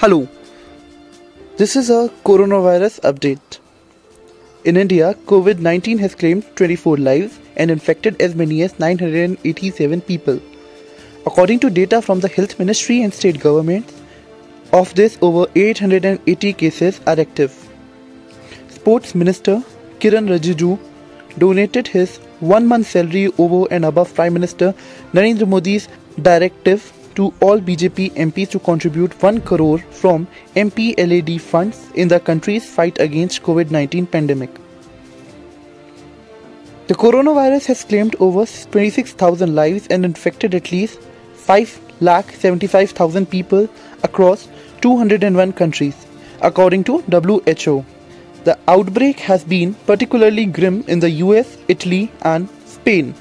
Hello, this is a coronavirus update. In India, COVID 19 has claimed 24 lives and infected as many as 987 people. According to data from the Health Ministry and state governments, of this, over 880 cases are active. Sports Minister Kiran Rijiju donated his one month salary over and above Prime Minister Narendra Modi's directive to all BJP MPs to contribute 1 crore from MPLAD funds in the country's fight against COVID-19 pandemic. The coronavirus has claimed over 26,000 lives and infected at least 5,75,000 people across 201 countries, according to WHO. The outbreak has been particularly grim in the US, Italy, and Spain.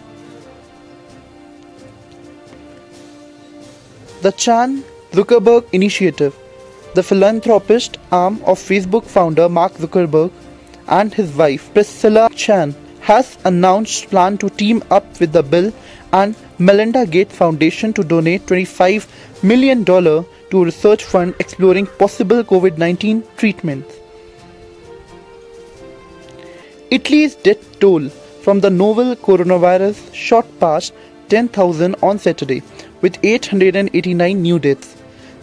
The Chan Zuckerberg Initiative, the philanthropist arm of Facebook founder Mark Zuckerberg and his wife Priscilla Chan, has announced plan to team up with the Bill and Melinda Gates Foundation to donate $25 million to a research fund exploring possible COVID-19 treatments. Italy's death toll from the novel coronavirus shot past 10,000 on Saturday, with 889 new deaths.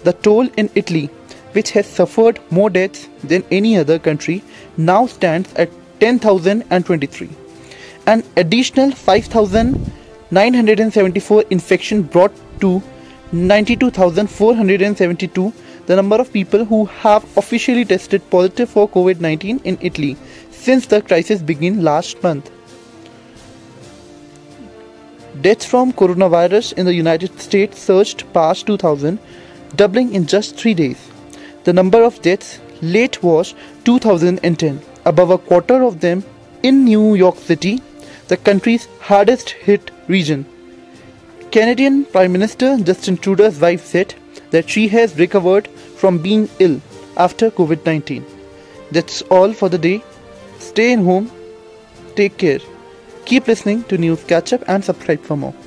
The toll in Italy, which has suffered more deaths than any other country, now stands at 10,023. An additional 5,974 infection brought to 92,472 the number of people who have officially tested positive for COVID 19 in Italy since the crisis began last month. Deaths from coronavirus in the United States surged past 2,000, doubling in just three days. The number of deaths late was 2010, above a quarter of them in New York City, the country's hardest hit region. Canadian Prime Minister Justin Trudeau's wife said that she has recovered from being ill after COVID 19. That's all for the day. Stay in home. Take care. Keep listening to News Catch Up and subscribe for more.